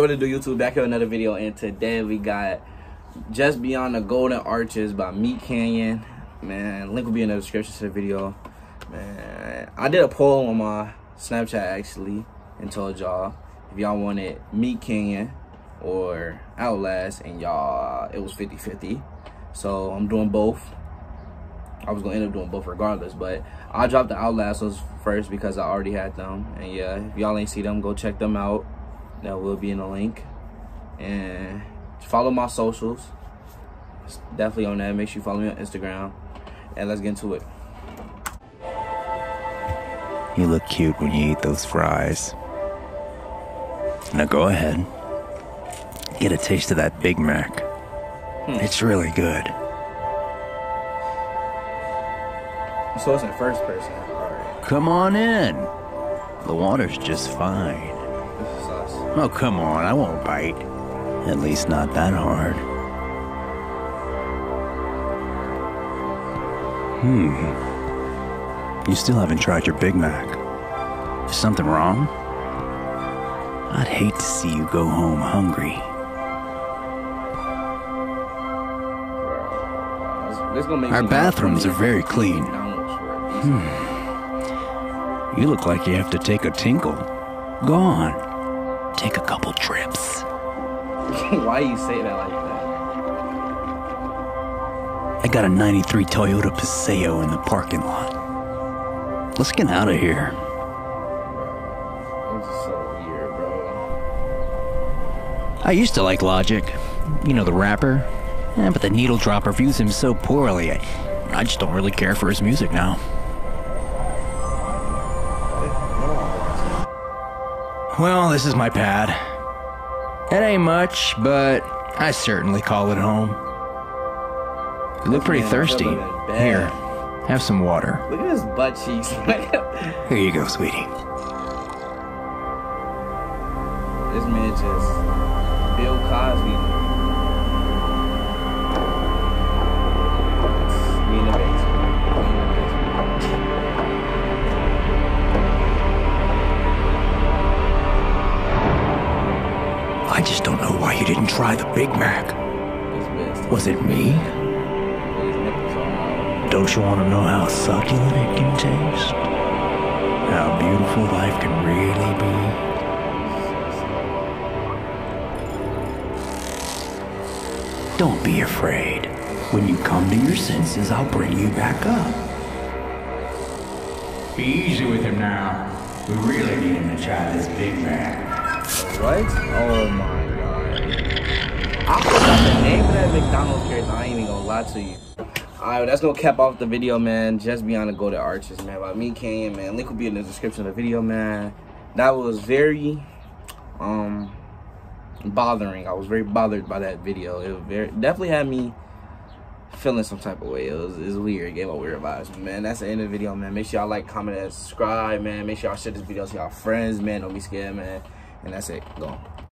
Yo, to do YouTube back here another video, and today we got just beyond the golden arches by Meat Canyon. Man, link will be in the description to the video. Man, I did a poll on my Snapchat actually and told y'all if y'all wanted Meat Canyon or Outlast, and y'all it was 50-50. So I'm doing both. I was gonna end up doing both regardless, but I dropped the Outlast ones first because I already had them. And yeah, if y'all ain't see them, go check them out. That will be in the link. And follow my socials. It's definitely on that. Make sure you follow me on Instagram. And let's get into it. You look cute when you eat those fries. Now go ahead. Get a taste of that Big Mac. Hmm. It's really good. So it's in first person. Alright. Come on in. The water's just fine. Oh, come on. I won't bite. At least not that hard. Hmm. You still haven't tried your Big Mac. Is something wrong? I'd hate to see you go home hungry. Our bathrooms are very clean. Hmm. You look like you have to take a tinkle. Go on. Take a couple trips. Why you say that like that? I got a 93 Toyota Paseo in the parking lot. Let's get out of here. This is so weird, bro. I used to like Logic. You know, the rapper. Eh, but the needle drop reviews him so poorly. I, I just don't really care for his music now. Well, this is my pad. It ain't much, but I certainly call it home. You look pretty thirsty. that would've been Here, have some water. Look at his butt cheeks. Here you go, sweetie. this man just Bill Cosby. I just don't know why you didn't try the Big Mac. Was it me? Don't you want to know how succulent it can taste? How beautiful life can really be? Don't be afraid. When you come to your senses, I'll bring you back up. Be easy with him now. We really need him to try this Big Mac. What? Oh my god. I forgot the name of that McDonald's character. I ain't even gonna lie to you. Alright, that's gonna cap off the video, man. Just beyond the golden arches, man. By Meat Canyon, man. Link will be in the description of the video, man. That was very, um, bothering. I was very bothered by that video. It very definitely had me feeling some type of way. It was, it was weird. It gave a weird vibes. Man, that's the end of the video, man. Make sure y'all like, comment, and subscribe, man. Make sure y'all share this video to y'all friends, man. Don't be scared, man. And that's it. Go.